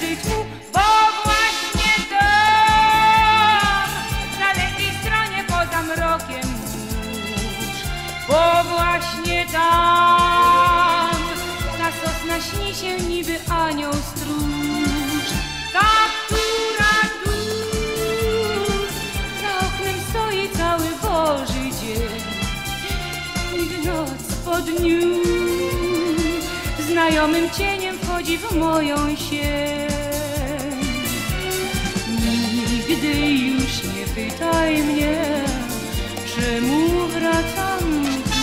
Bo właśnie tam, na lewej stronie poza mrokiem mórz, bo właśnie tam, ta sosna śni się niby anioł stróż, ta, która tu za oknem stoi cały Boży dzień. I noc po dniu znajomym cieniem wchodzi w moją sień. Nigdy już nie pytaj mnie, czemu wracam tu.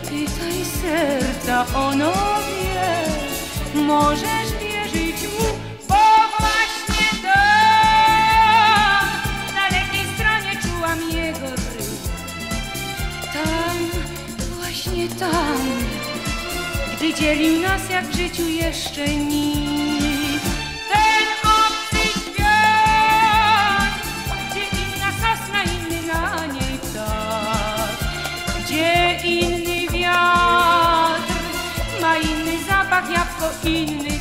Pytaj serca, ono wie, możesz wierzyć mu, bo właśnie tam, na lewej stronie czułam jego ryb. Tam, właśnie tam, gdy dzielił nas jak w życiu jeszcze nikt. pouquinho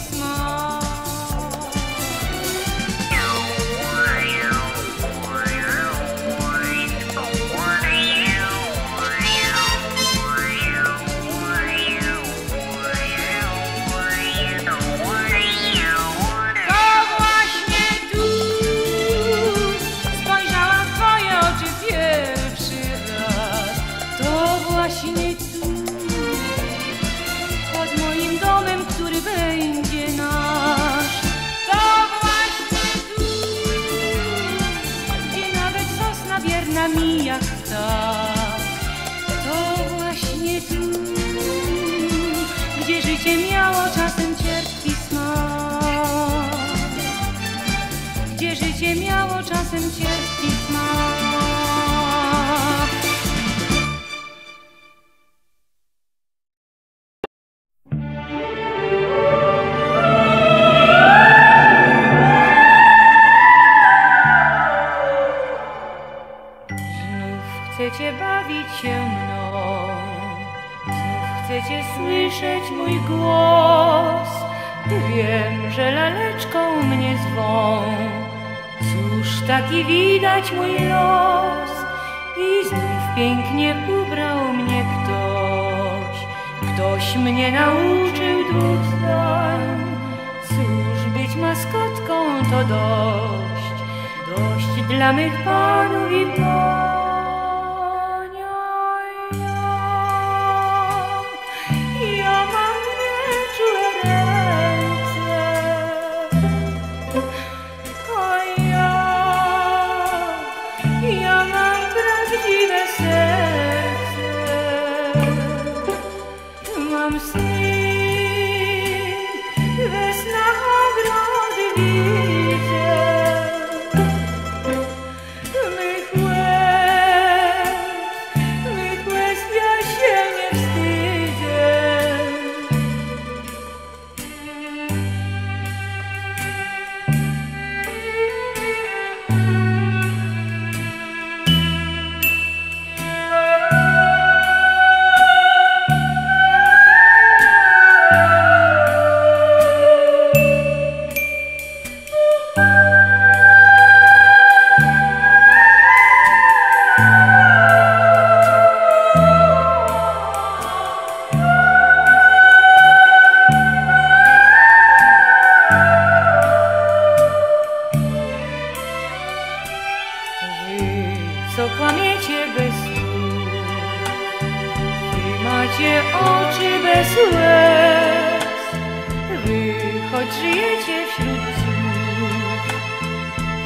listen to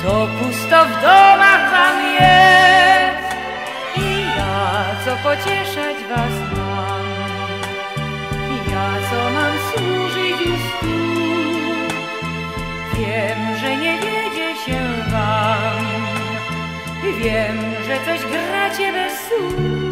To pusto w domach wam jest. I ja co pocieszać was mam? Ja co mam służyć u stóp Wiem, że nie wiedzie się wam. Wiem, że coś gracie bez słów.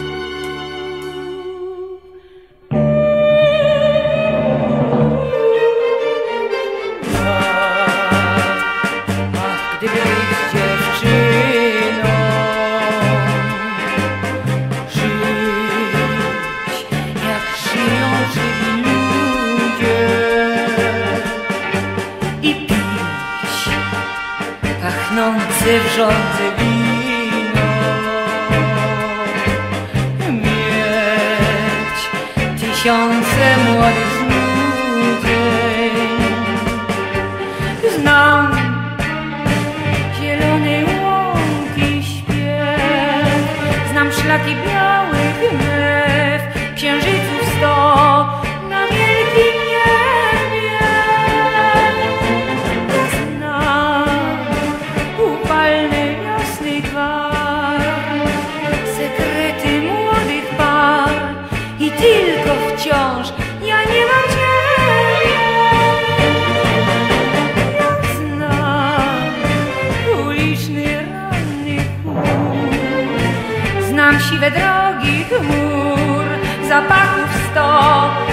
serce wrzące wino Mieć tysiące młodych all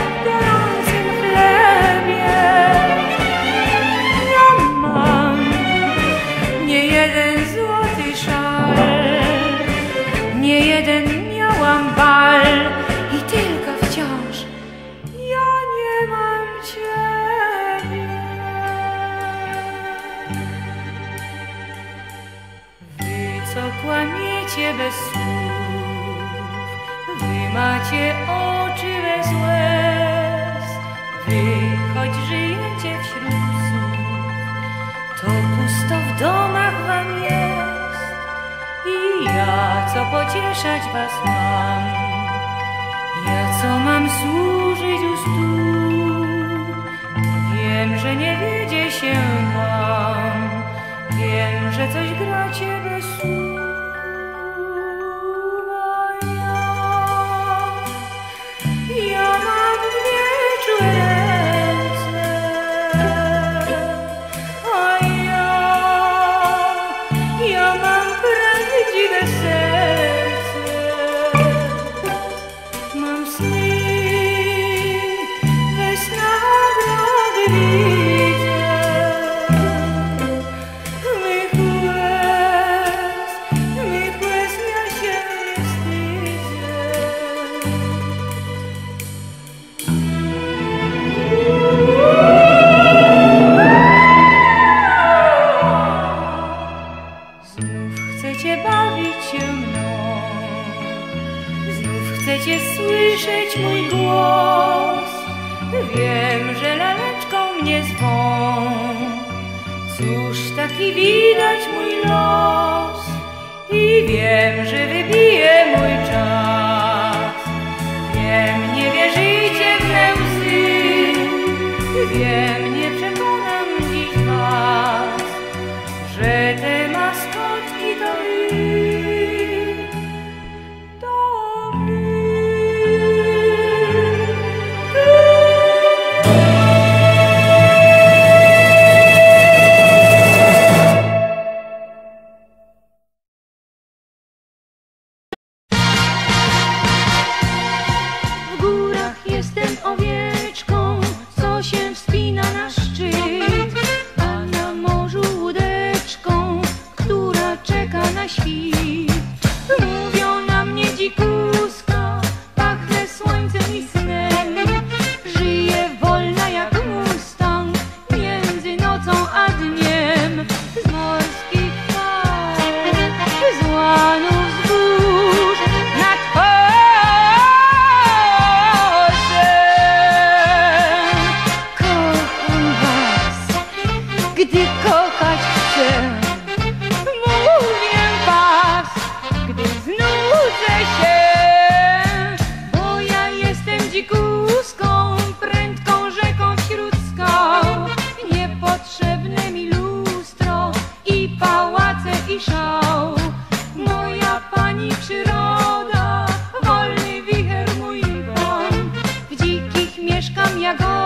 pocieszać was mam. Ja co mam służyć u stóp? Wiem, że nie wiedzie się wam. Wiem, że coś gracie you're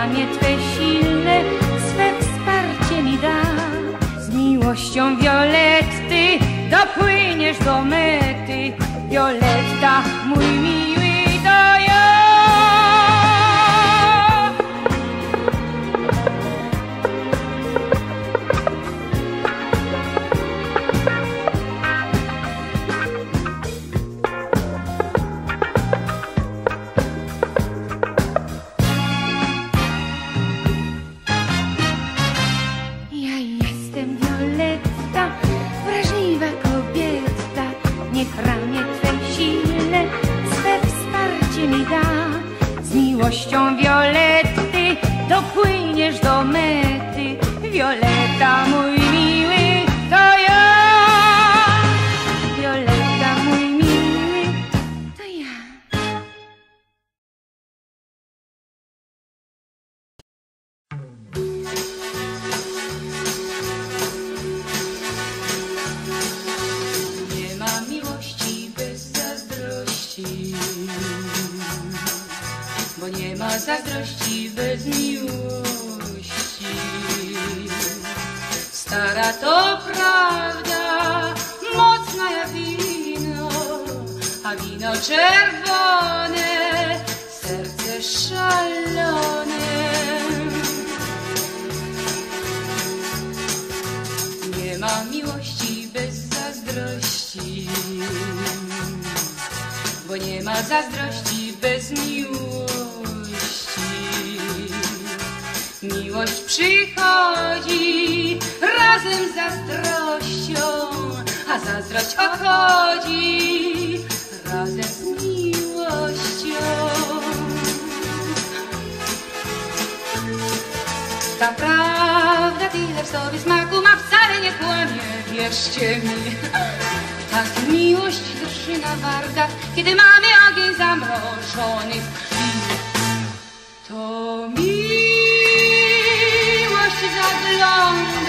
ramię Twe silne swe wsparcie mi da. Z miłością Violetty dopłyniesz do mety, Violetta, mój miłość. bez miłości. Stara to prawda, mocna jak wino, a wino czerwone, serce szalone. Nie ma miłości bez zazdrości, bo nie ma zazdrości bez miłości. miłość przychodzi razem z zazdrością, a zazdrość odchodzi razem z miłością. Ta prawda tyle w sobie smaku ma, wcale nie kłamie, wierzcie mi. Tak miłość drży na wargach, kiedy mamy ogień zamrożony w krwi. To miłość. lifelong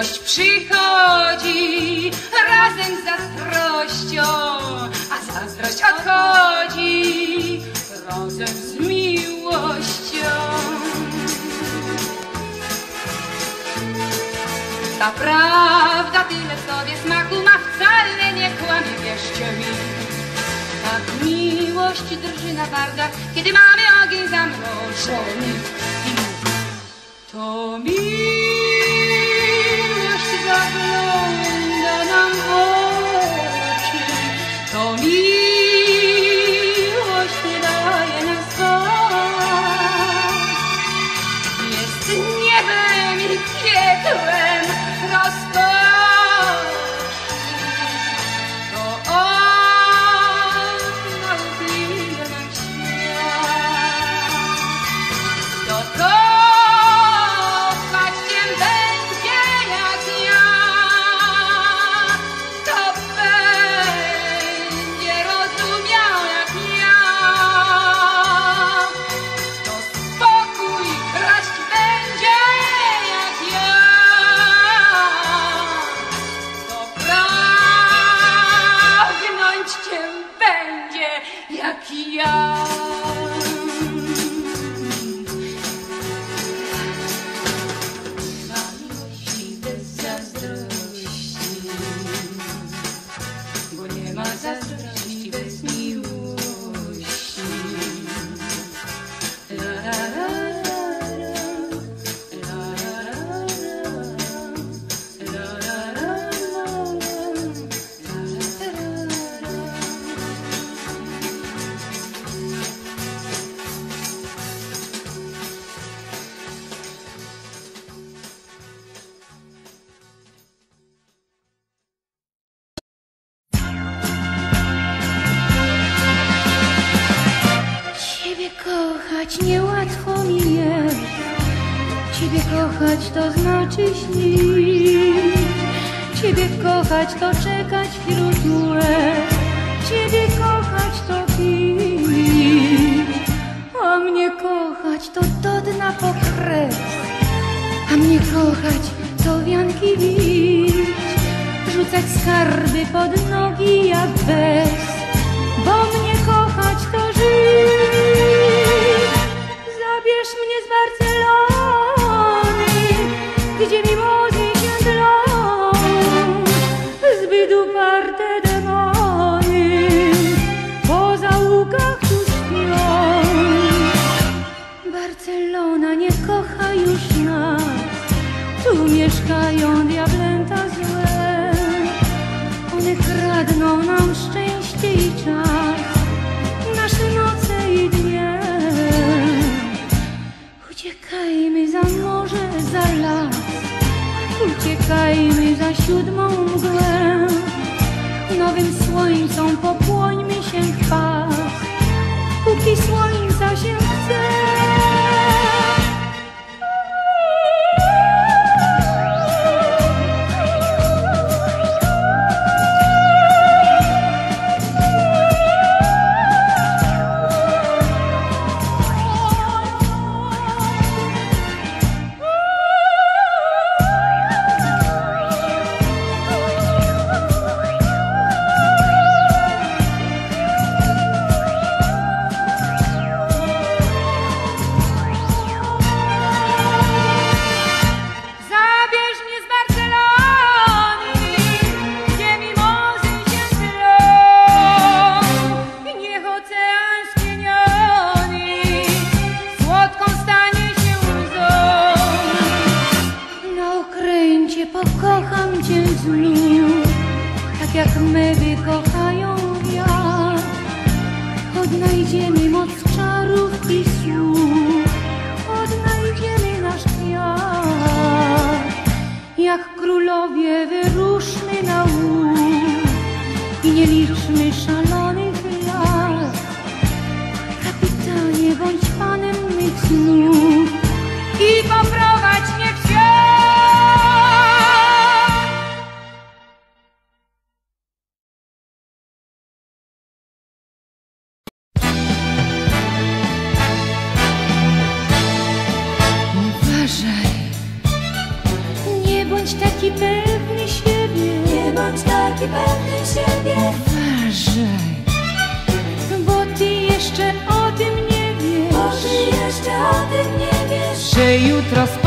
miłość przychodzi razem z zazdrością, a zazdrość odchodzi razem z miłością. Ta prawda tyle sobie smaku ma, wcale nie kłamie, wierzcie mi. Tak miłość drży na wargach, kiedy mamy ogień zamrożony. To miłość. skarby pod nogi jak bez. ветра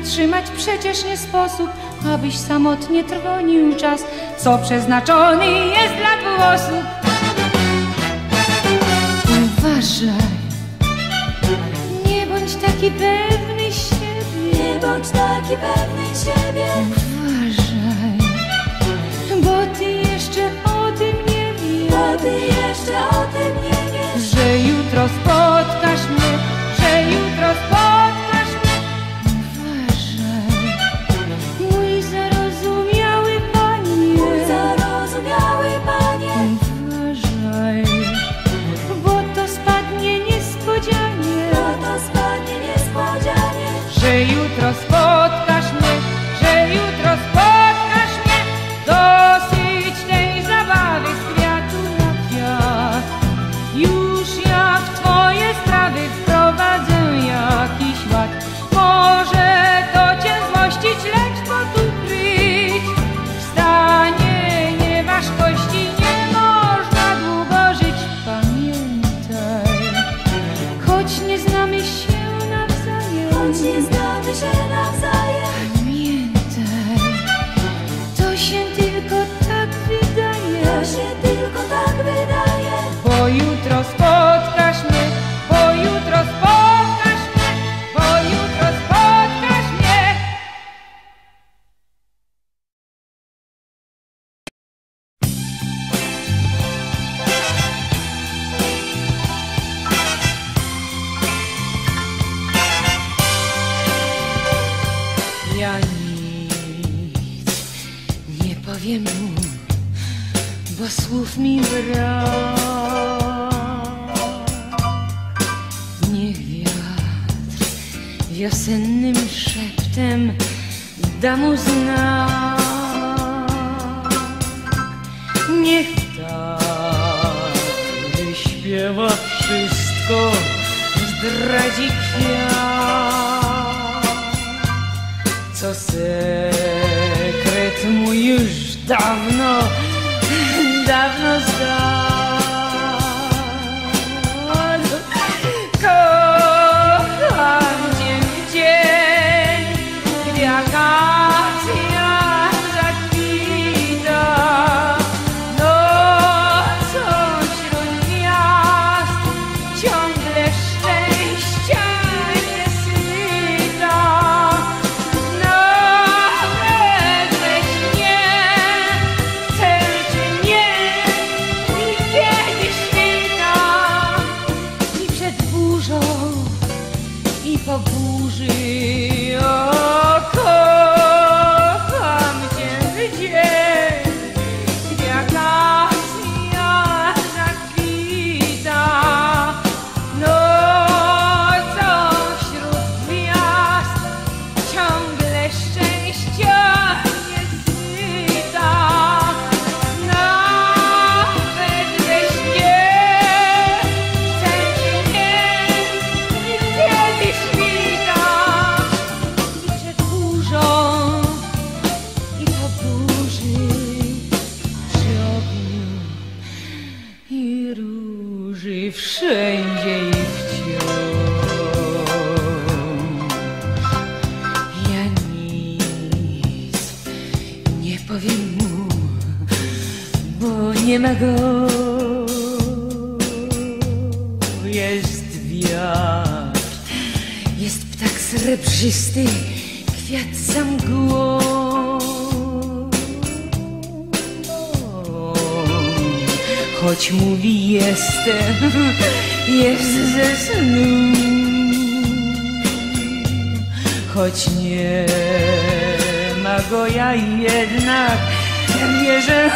wytrzymać przecież nie sposób, abyś samotnie trwonił czas, co przeznaczony jest dla dwóch osób. Uważaj, nie bądź taki pewny siebie, nie bądź taki pewny siebie. Uważaj, bo ty jeszcze o tym nie wiesz, bo ty jeszcze o tym nie wiesz, że jutro spotka. Srebrzysty, kwiat za mgłą. Choć mówi jestem, jest ze snu. Choć nie ma go, ja jednak wierzę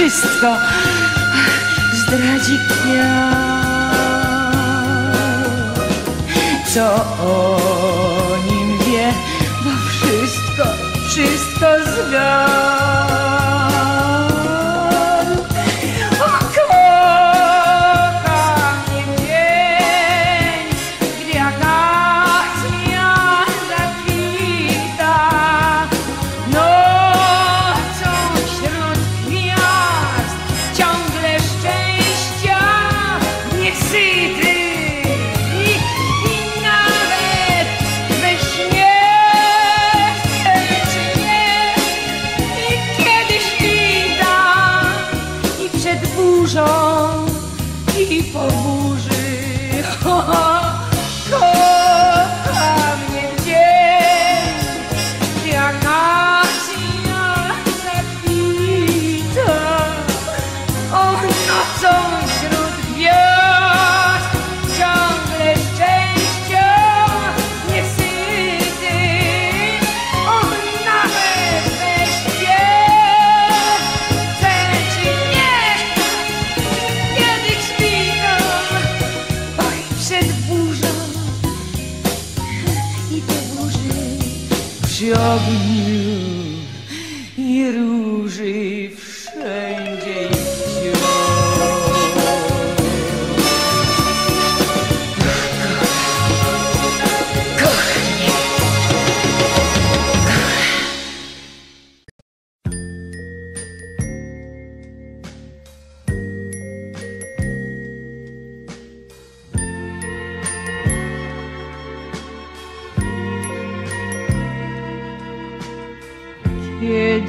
wszystko, zdradzi kwiat co o nim wie, bo wszystko, wszystko zgadł.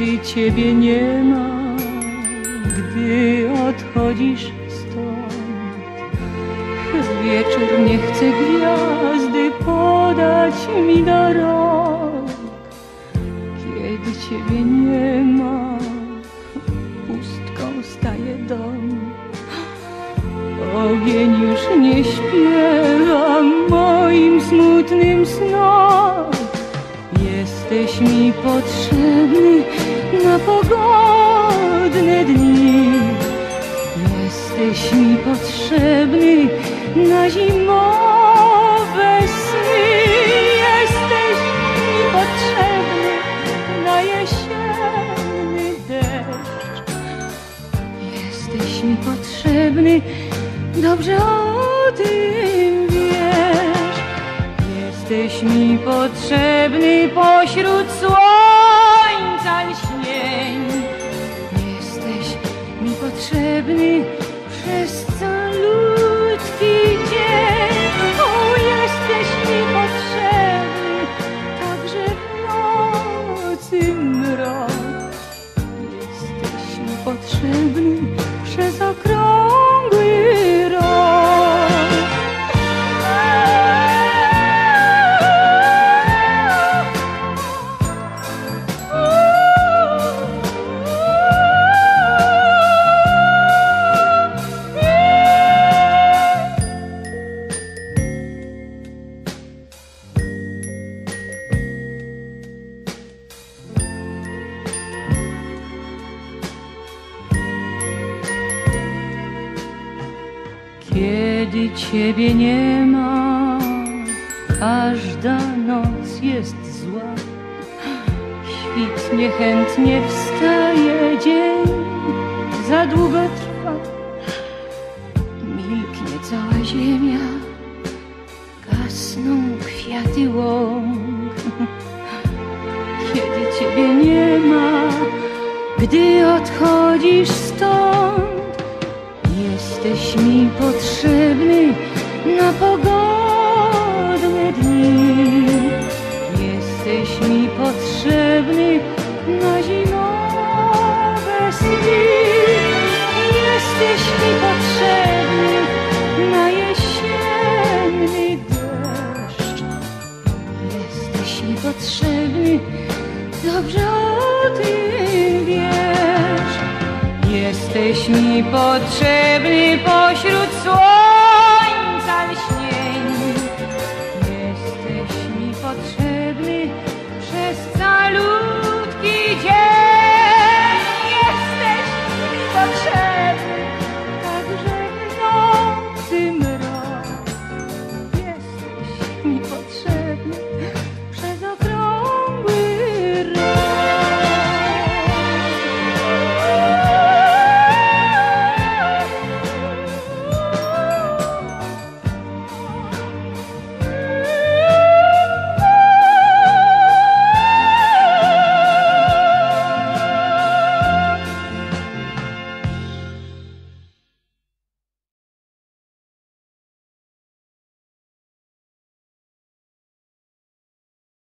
Kiedy ciebie nie ma, gdy odchodzisz stąd, w wieczór nie chcę gwiazdy podać mi do rąk. Kiedy ciebie nie ma, pustką staje dom. Ogień już nie śpiewa moim smutnym snom. Jesteś mi potrzebny na pogodne dni. Jesteś mi potrzebny na zimowe sny. Jesteś mi potrzebny na jesienny deszcz. Jesteś mi dobrze o tym wiesz. Jesteś mi potrzebny pośród mi